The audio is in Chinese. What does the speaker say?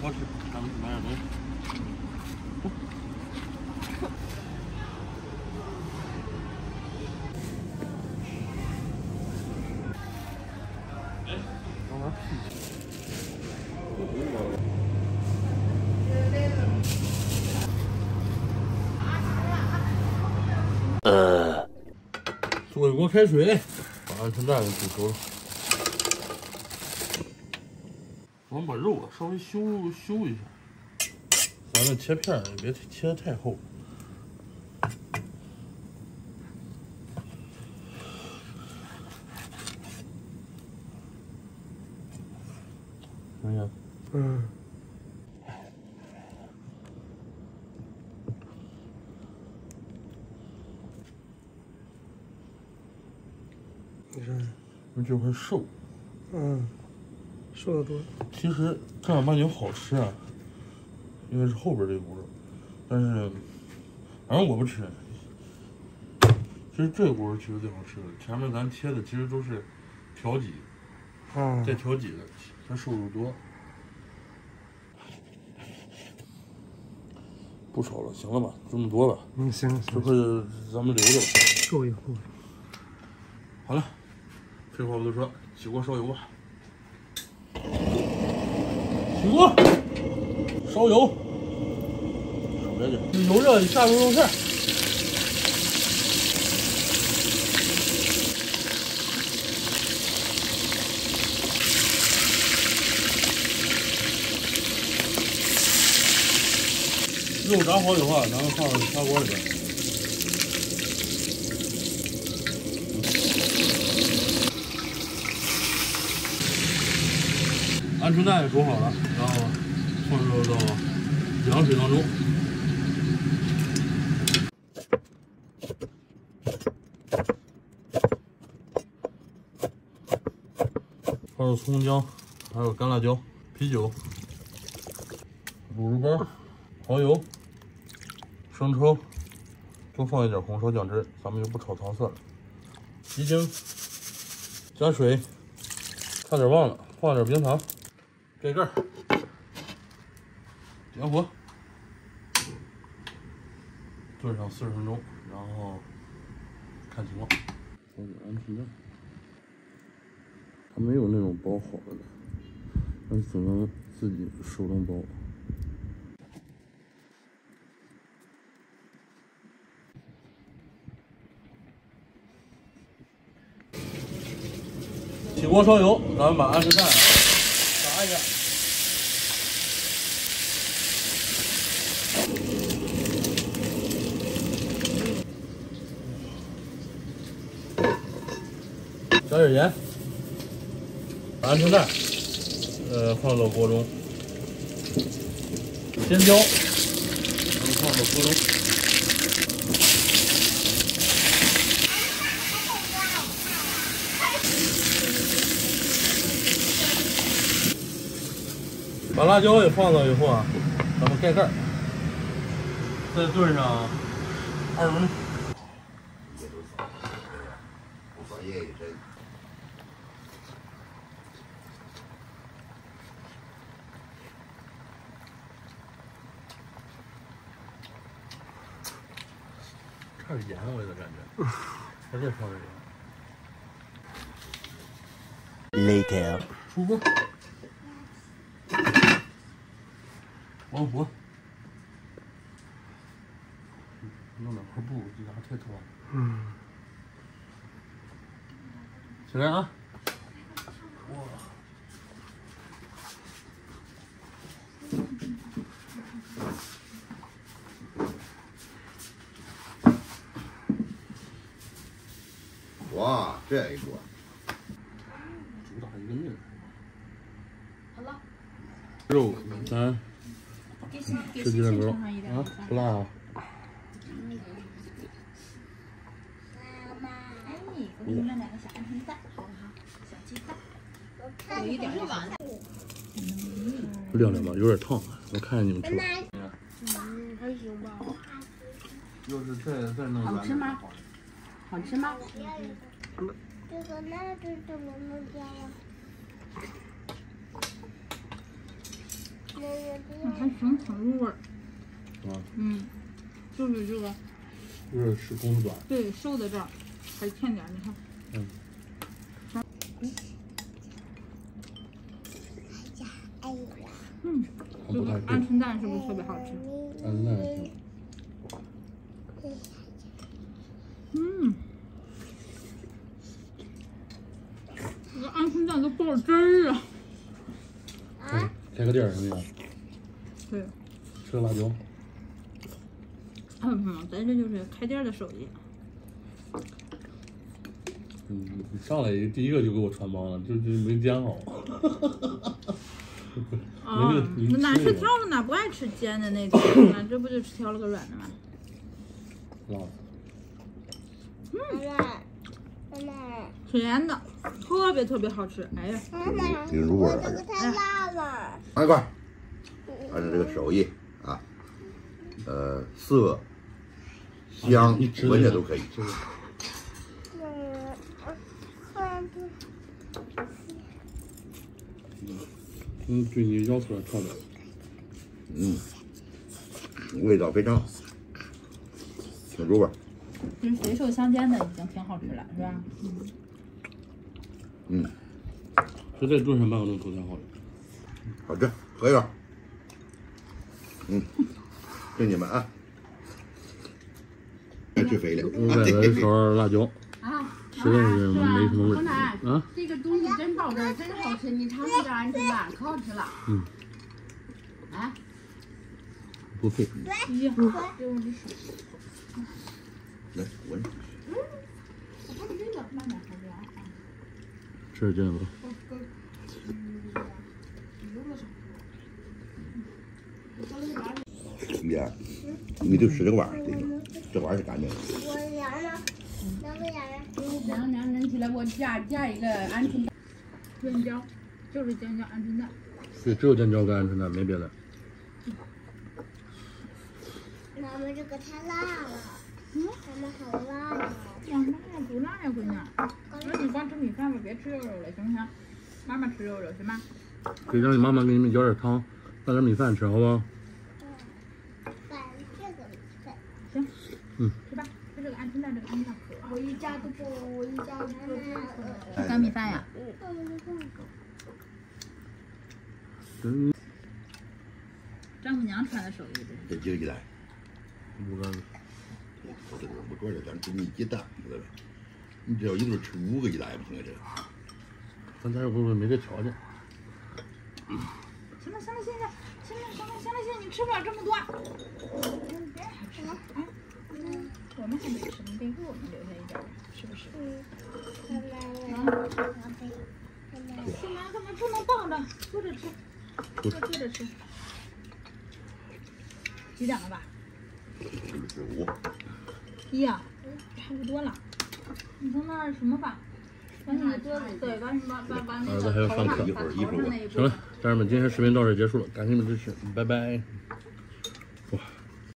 超市咱们买点东西。往哪屁？呃，做一锅开水，把鹌鹑蛋给煮熟了。我们把肉啊稍微修修一下，咱们切片儿也别切的太厚。嗯，你看，我这块瘦，嗯，瘦的多，其实正儿八经好吃啊，应该是后边这股肉，但是反正我不吃。其实这股肉其实最好吃的，前面咱切的其实都是调几，啊，再调几的，它瘦肉多。不少了，行了吧？这么多吧，嗯，行行，这块咱们留着吧。够一够。好了，废话不多说，起锅烧油吧。起锅，烧油，少来点。油热，你下入肉片儿。肉炸好以后啊，咱们放到砂锅里边。鹌鹑蛋也煮好了，然后放入到凉水当中。放入葱姜，还有干辣椒、啤酒、卤肉干、蚝油、生抽，多放一点红烧酱汁，咱们就不炒糖色了。鸡精，加水，差点忘了放点冰糖，盖盖儿，点火，炖上四十分钟，然后看情况。放点鹌鹑蛋，它没有那种包好的，咱只能自己手动包。起锅烧油，咱们把鹌鹑蛋炸一下。加点盐，把鹌鹑蛋呃放到锅中，尖椒放到锅中。把辣椒也放到以后啊，咱们盖盖儿，再炖上二十分钟。差点盐，我有点感觉，还得放点盐。Later. 出锅，弄两块布，这家伙太。嗯，起来啊！哇！哇，这一锅，主打一个命。好了，肉咱给新给吃新鲜几两肉盛上一点啊，不辣啊。哎，我们两个小鹌鹑蛋，好不好？小鸡蛋，有一点儿儿亮亮吧，有点烫，我看见你们吃了。嗯，还行吧。要是再再弄好吃吗？好吃吗？这个那这怎么弄掉了？嗯还行，挺入味儿。啊，嗯，就是这个，就是是公司短，对，瘦在这儿，还欠点儿，你看。嗯。嗯，它不太鹌，鹑蛋是不是特别好吃？嗯，那也行。嗯，这个鹌鹑蛋都爆汁儿啊！嗯，开个店儿什么呀？对，吃个辣椒。嗯，咱这就是开店的手艺。嗯，你上来第一个就给我穿帮了，就就没煎好。哦那个，你哪是挑了哪不爱吃煎的那种，那这不就挑了个软的吗？辣。妈妈，妈妈，甜的，特别特别好吃。哎呀，妈妈，挺入味我儿的这个太辣了。来一块儿，按照这个手艺啊，呃，色、香闻着都可以。这个嗯，对你要求特别。嗯，味道非常好挺入味儿。这水手相间的已经挺好吃了，是吧？嗯，嗯这再炖上半个钟头才好吃。好吃，喝一个。嗯，给你们啊，别去肥了。我买了一勺辣椒，啊，实在是没什么味啊。这个东西真保证，真好吃。你尝尝这鹌鹑蛋，可好吃了。嗯。啊，不配。哎呀，给我这水。来闻，我看这个慢点，还是啊？吃点酱油。你就使这个碗儿，这个这碗儿是干净的。我凉了，凉不凉呀？凉凉冷起来，我加加一个鹌鹑蛋。尖椒，就是尖椒鹌鹑蛋。对，只有尖椒跟鹌鹑蛋，没别的。妈妈这个太辣了，妈妈好辣呀！哇，妈妈不辣呀，闺女。那你光吃米饭吧，别吃肉肉了，行不行？妈妈吃肉肉行吗？得让你妈妈给你们舀点汤，拌点米饭吃，好不好？拌这个米饭，行，嗯，吃吧，吃这个鹌鹑蛋，这个鹌鹑蛋可我一家都不，我一家都不吃。干米饭呀？嗯，丈母娘传的手艺，这是。这几个鸡蛋，五个。我这个我说的咱吃米鸡蛋，知道吧？你只要一顿吃五个鸡蛋也不行啊，这个。咱家又不是没这条件。行了行了行了行了行了行了行了，你吃不了这么多。嗯，别还吃了啊。嗯，我们还没吃，你得给我们留下一点，是不是？嗯，妈妈，啊，宝贝，妈妈，干嘛干嘛不能抱着，坐着吃，坐坐着吃。几点了吧？十五，一呀，差不多了。你从那儿什么吧？把你的桌子，对，把你把把把那儿子个还要上课头上把头上那一部行了，家人们，今天视频到这儿结束了，感谢你们支持，拜拜。拜